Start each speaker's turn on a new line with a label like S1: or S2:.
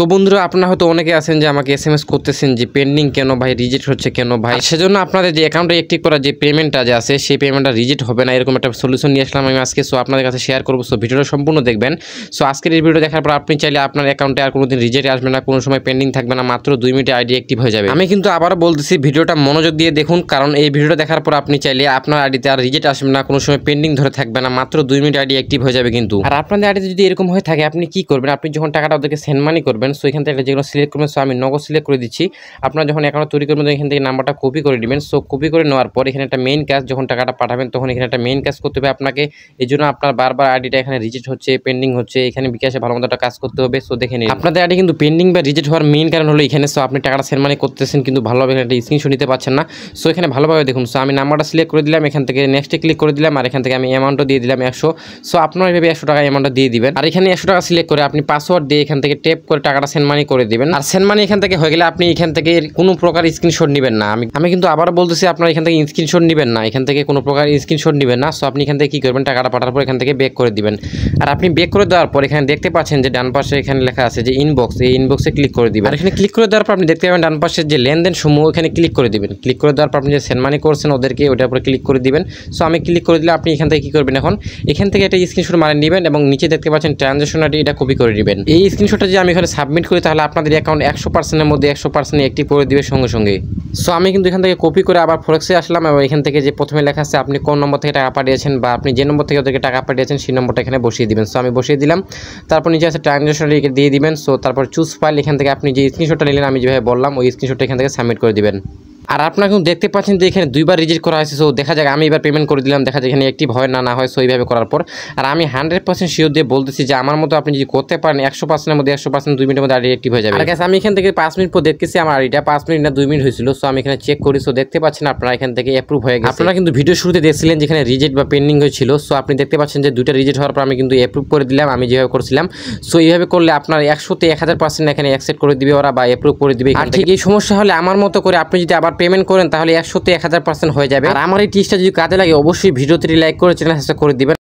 S1: তো বন্ধুরা আপনারা হয়তো অনেকে আছেন যে আমাকে এস এম এস করতেছেন যে পেন্ডিং কেন ভাই রিজেক্ট হচ্ছে কেন ভাই? সেজন্য আপনাদের যে অ্যাকাউন্টে অ্যাক্টিভ করা যে পেমেন্টটা যে আছে সেই পেমেন্টটা রিজেক্ট হবে না এরকম একটা সলিউশন নিয়ে আসলাম আমি আজকে। সো আপনাদের কাছে শেয়ার করব। সো ভিডিওটা সম্পূর্ণ দেখবেন। সো আজকের এই ভিডিও দেখার পর আপনি চাইলে আপনার অ্যাকাউন্টে আর কোনোদিন রিজেক্ট আসবে না কোনো সময় পেন্ডিং থাকবে না মাত্র দুই মিনিটে আইডি অ্যাক্টিভ হয়ে যাবে। আমি কিন্তু আবারও বলতেছি ভিডিওটা মনোযোগ দিয়ে দেখুন কারণ এই ভিডিওটা দেখার পর আপনি চাইলে আপনার আইডিতে আর রিজেক্ট আসবে না কোনো সময় পেন্ডিং ধরে থাকবে না মাত্র দুই মিনিট আইডি অ্যাক্টিভ হয়ে যাবে কিন্তু। আর আপনাদের আইডিতে যদি এরকম হয়ে থাকে আপনি কি করবেন? আপনি যখন টাকাটা ওদেরকে সেন্ড মানি করবেন সো এখান থেকে যেগুলো সিলেক্ট করবেন সো আমি নগদ সিলেক্ট করে দিচ্ছি। আপনারা যখন অ্যাকাউন্ট তৈরি করবেন তখন এখান থেকে নাম্বারটা কপি করে নেবেন। সো কপি করে নেওয়ার পর এখানে একটা মেইন কাজ যখন টাকাটা পাঠাবেন, তখন এখানে একটা মেইন কাজ করতে হবে আপনাকে। এই জন্য আপনার বারবার আইডিটা এখানে রিজেক্ট হচ্ছে পেন্ডিং হচ্ছে। এখানে বিকাশে ভালো মতো একটা কাজ করতে হবে সো দেখে নিন। আপনাদের আইডি কিন্তু পেন্ডিং বা রিজেক্ট হওয়ার মেইন কারণ হলো এখানে সো আপনি টাকাটা সেন্ড মানি করতেছেন, কিন্তু ভালোভাবে এখানে একটা স্ক্রিনশট নিতে পারছেন না। সো এখানে ভালোভাবে দেখুন সো আমি নাম্বারটা সিলেক্ট করে দিলাম, এখান থেকে নেক্সটে ক্লিক করে দিলাম, আর এখান থেকে আমি অ্যামাউন্টও দিয়ে দিলাম একশো। সো আপনারা এভাবে একশো টাকা অ্যামাউন্টটা দিয়ে দিবেন। আর এখানে একশো টাকা সিলেক্ট করে আপনি পাসওয়ার্ড দিয়ে এখান থেকে টেপ করে টাকাটা সেন্ড মানি করে দিবেন। আর সেন্ড মানি এখান থেকে হয়ে গেলে আপনি এখান থেকে কোনো প্রকার স্ক্রিনশট নেবেন না। আমি আমি কিন্তু আবার বলতেছি, আপনার এখান থেকে স্ক্রিনশট নেবেন না। এখান থেকে কোনো প্রকার স্ক্রিনশট নেবেন না। সো আপনি এখান থেকে কী করবেন? টাকাটা পাঠার পর এখান থেকে বেক করে দিবেন। আর আপনি বেক করে দেওয়ার পর এখানে দেখতে পাচ্ছেন যে ডান পাশে এখানে লেখা আছে যে ইনবক্স এই ইনবক্সে ক্লিক করে দিবেন। আর এখানে ক্লিক করে দেওয়ার পর আপনি দেখতে পাবেন ডান পাশে যে লেনদেন সমূহ এখানে ক্লিক করে দিবেন। ক্লিক করে দেওয়ার পর আপনি যে সেন্ড মানি করছেন, ওদেরকে ওটার উপরে ক্লিক করে দিবেন। সো আমি ক্লিক করে দিলে আপনি এখান থেকে কী করবেন এখন? এখান থেকে একটা স্ক্রিনশট মারে নেবেন এবং নিচে দেখতে পাচ্ছেন ট্রানজাকশন আইডি এটা কপি করে নেবেন এই স্ক্রিনশটটা যে আমি এখানে সাবমিট করি, তাহলে আপনাদের অ্যাকাউন্ট একশো পার্সেন্টের মধ্যে একশো পার্সেন্ট একটি করে দেবে সঙ্গে সঙ্গে। সো আমি কিন্তু এখান থেকে কপি করে আবার ফরেক্সে আসলাম এবং এখান থেকে যে প্রথমে লেখা আছে, আপনি কোন নম্বর থেকে টাকা পাঠিয়েছেন বা আপনি যে নম্বর থেকে ওদেরকে টাকা পাঠিয়েছেন, সেই নম্বরটা এখানে বসিয়ে দিবেন। সো আমি বসিয়ে দিলাম। তারপর নিচে আছে ট্রানজ্যাকশন দিয়ে দিবেন। সো তারপর চুজ ফাইল এখান থেকে আপনি যে স্ক্রিনশটটা নিলেন, আমি যেভাবে বললাম, ওই স্ক্রিনশটটা এখান থেকে সাবমিট করে দিবেন। আর আপনারা কিন্তু দেখতে পাচ্ছেন যে এখানে দুইবার রিজেক্ট করা হয়েছে সো দেখা যাক আমি এবার পেমেন্ট করে দিলাম দেখা যায় এখানে অ্যাক্টিভ হয় না না হয় সো এইভাবে করার পর। আর আমি হান্ড্রেড পার্সেন্ট শিওর দিয়ে বলতেছি যে আমার মতো আপনি যদি করতে পারেন একশো পার্সেন্টের মধ্যে একশো পার্সেন্ট দুই মিনিটের মধ্যে আইডি অ্যাক্টিভ হয়ে যাবে। আর আমি এখান থেকে পাঁচ মিনিট পর দেখতেছি আমার আইডিটা পাঁচ মিনিট না দুই মিনিট হয়েছিল সো আমি এখানে চেক করি সো দেখতে পাচ্ছেন আপনারা এখান থেকে অ্যাপ্রুভ হয়ে গেছে। আপনারা কিন্তু ভিডিও শুরুতে দেখছিলেন যেখানে রিজেক্ট বা পেন্ডিং হয়েছিল সো আপনি দেখতে পাচ্ছেন যে দুইটা রিজেক্ট হওয়ার পর আমি কিন্তু অ্যাপ্রুভ করে দিলাম আমি যেভাবে করছিলাম। সো এইভাবে করলে আপনার একশোতে এক হাজার পার্সেন্ট এখানে অ্যাকসেপ্ট করে দিবে ওরা বা অ্যাপ্রুভ করে দিবে আর ঠিক এই সমস্যা হলে আমার মতো করে আপনি যদি আবার পেমেন্ট করেন, তাহলে একশোতে এক হাজার পার্সেন্ট হয়ে যাবে। আর আমার এই টিপসটা যদি কাজে লাগে, অবশ্যই ভিডিওতে লাইক করে চ্যানেল করে দিবেন।